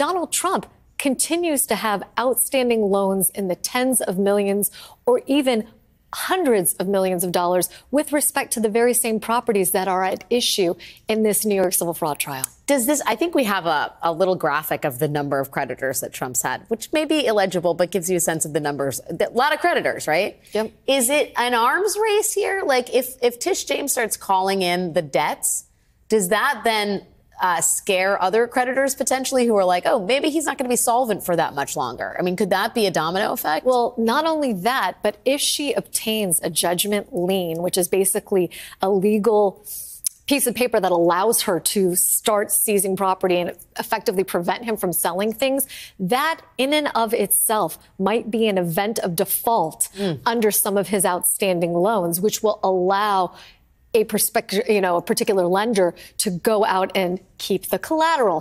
Donald Trump continues to have outstanding loans in the tens of millions or even hundreds of millions of dollars with respect to the very same properties that are at issue in this New York civil fraud trial. Does this, I think we have a, a little graphic of the number of creditors that Trump's had, which may be illegible, but gives you a sense of the numbers. A lot of creditors, right? Yep. Is it an arms race here? Like if, if Tish James starts calling in the debts, does that then uh, scare other creditors potentially who are like, oh, maybe he's not going to be solvent for that much longer? I mean, could that be a domino effect? Well, not only that, but if she obtains a judgment lien, which is basically a legal piece of paper that allows her to start seizing property and effectively prevent him from selling things, that in and of itself might be an event of default mm. under some of his outstanding loans, which will allow a you know, a particular lender to go out and keep the collateral.